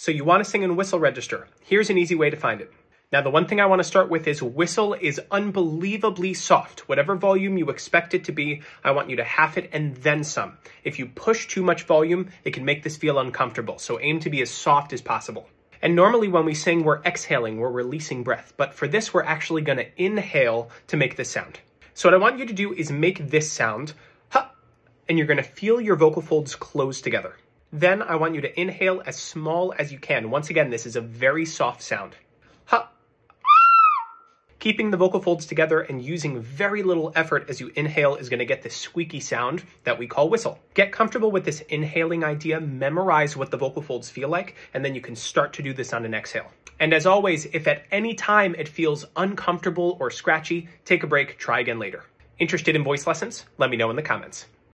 So you want to sing in whistle register. Here's an easy way to find it. Now, the one thing I want to start with is whistle is unbelievably soft. Whatever volume you expect it to be, I want you to half it and then some. If you push too much volume, it can make this feel uncomfortable. So aim to be as soft as possible. And normally when we sing, we're exhaling, we're releasing breath. But for this, we're actually going to inhale to make this sound. So what I want you to do is make this sound, ha, and you're going to feel your vocal folds close together. Then I want you to inhale as small as you can. Once again, this is a very soft sound. Ha. Keeping the vocal folds together and using very little effort as you inhale is going to get this squeaky sound that we call whistle. Get comfortable with this inhaling idea, memorize what the vocal folds feel like, and then you can start to do this on an exhale. And as always, if at any time it feels uncomfortable or scratchy, take a break, try again later. Interested in voice lessons? Let me know in the comments.